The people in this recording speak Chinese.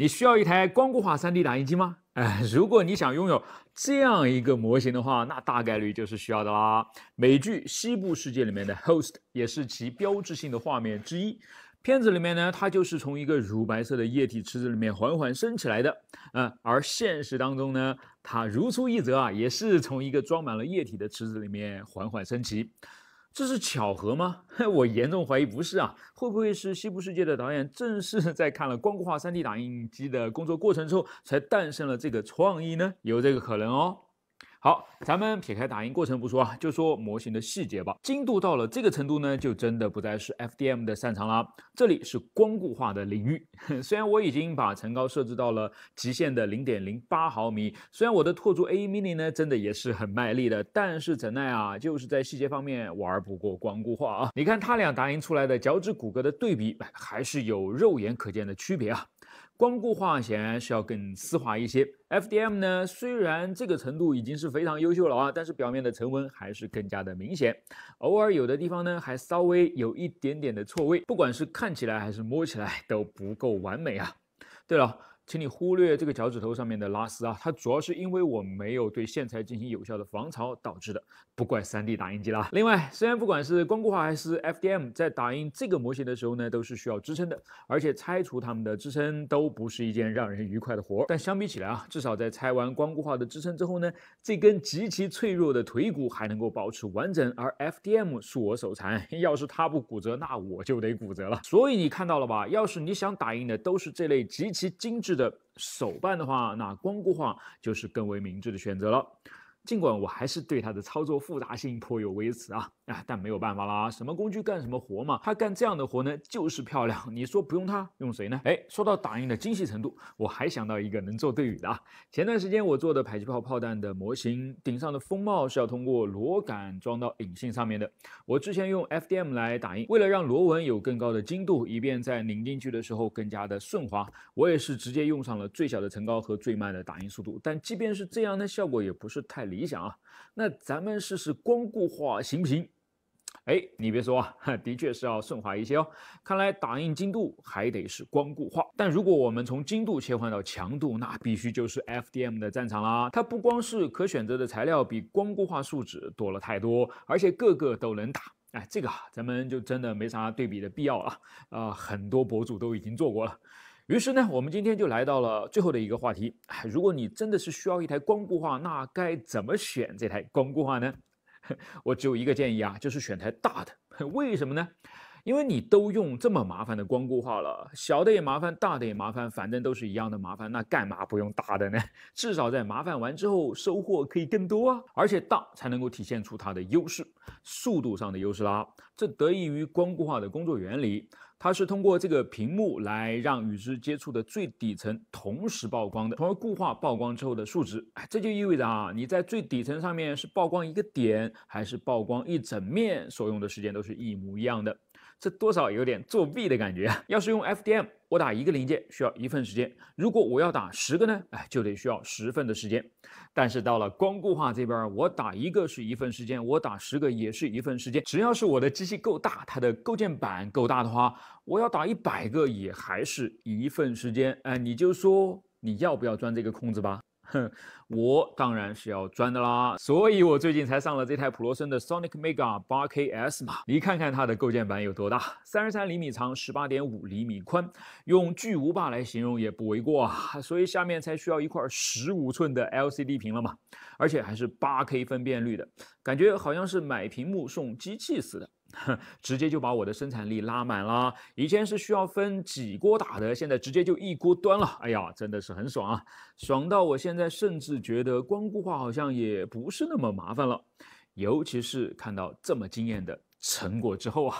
你需要一台光固化 3D 打印机吗？哎，如果你想拥有这样一个模型的话，那大概率就是需要的啦。美剧《西部世界》里面的 Host 也是其标志性的画面之一。片子里面呢，它就是从一个乳白色的液体池子里面缓缓升起来的。嗯，而现实当中呢，它如出一辙啊，也是从一个装满了液体的池子里面缓缓升起。这是巧合吗？我严重怀疑不是啊！会不会是《西部世界》的导演正是 在看了光固化 3D 打印机的工作过程之后，才诞生了这个创意呢？有这个可能哦。好，咱们撇开打印过程不说啊，就说模型的细节吧。精度到了这个程度呢，就真的不再是 FDM 的擅长了。这里是光固化的领域。虽然我已经把层高设置到了极限的零点零八毫米，虽然我的拓足 A Mini 呢，真的也是很卖力的，但是怎奈啊，就是在细节方面玩不过光固化啊。你看它俩打印出来的脚趾骨骼的对比，还是有肉眼可见的区别啊。光固化显然是要更丝滑一些，FDM 呢，虽然这个程度已经是非常优秀了啊，但是表面的层纹还是更加的明显，偶尔有的地方呢还稍微有一点点的错位，不管是看起来还是摸起来都不够完美啊。对了。请你忽略这个脚趾头上面的拉丝啊，它主要是因为我没有对线材进行有效的防潮导致的，不怪 3D 打印机啦。另外，虽然不管是光固化还是 FDM，在打印这个模型的时候呢，都是需要支撑的，而且拆除它们的支撑都不是一件让人愉快的活儿。但相比起来啊，至少在拆完光固化的支撑之后呢，这根极其脆弱的腿骨还能够保持完整，而 FDM 恕我手残，要是它不骨折，那我就得骨折了。所以你看到了吧？要是你想打印的都是这类极其精致。的手办的话，那光固化就是更为明智的选择了。尽管我还是对它的操作复杂性颇有微词啊。啊，但没有办法啦，什么工具干什么活嘛。它干这样的活呢，就是漂亮。你说不用它，用谁呢？哎，说到打印的精细程度，我还想到一个能做对语的啊。前段时间我做的迫击炮炮弹的模型，顶上的风帽是要通过螺杆装到引信上面的。我之前用 FDM 来打印，为了让螺纹有更高的精度，以便在拧进去的时候更加的顺滑，我也是直接用上了最小的层高和最慢的打印速度。但即便是这样，呢，效果也不是太理理想啊。那咱们试试光固化行不行？哎，你别说啊，的确是要顺滑一些哦。看来打印精度还得是光固化，但如果我们从精度切换到强度，那必须就是 FDM 的战场啦。它不光是可选择的材料比光固化树脂多了太多，而且个个都能打。哎，这个啊咱们就真的没啥对比的必要了啊。很多博主都已经做过了。于是呢，我们今天就来到了最后的一个话题。如果你真的是需要一台光固化，那该怎么选这台光固化呢？我只有一个建议啊，就是选台大的。为什么呢？因为你都用这么麻烦的光固化了，小的也麻烦，大的也麻烦，反正都是一样的麻烦，那干嘛不用大的呢？至少在麻烦完之后，收获可以更多啊！而且大才能够体现出它的优势，速度上的优势啦。这得益于光固化的工作原理。它是通过这个屏幕来让与之接触的最底层同时曝光的，从而固化曝光之后的数值。这就意味着啊，你在最底层上面是曝光一个点，还是曝光一整面，所用的时间都是一模一样的。这多少有点作弊的感觉啊！要是用 FDM，我打一个零件需要一份时间，如果我要打十个呢？哎，就得需要十份的时间。但是到了光固化这边，我打一个是一份时间，我打十个也是一份时间。只要是我的机器够大，它的构件板够大的话，我要打一百个也还是一份时间。哎，你就说你要不要钻这个空子吧？哼，我当然是要钻的啦，所以我最近才上了这台普罗森的 Sonic Mega 8KS 嘛。你看看它的构件板有多大，三十三厘米长，十八点五厘米宽，用巨无霸来形容也不为过啊。所以下面才需要一块十五寸的 LCD 屏了嘛，而且还是八 K 分辨率的，感觉好像是买屏幕送机器似的。直接就把我的生产力拉满了。以前是需要分几锅打的，现在直接就一锅端了。哎呀，真的是很爽啊！爽到我现在甚至觉得光固化好像也不是那么麻烦了，尤其是看到这么惊艳的成果之后啊。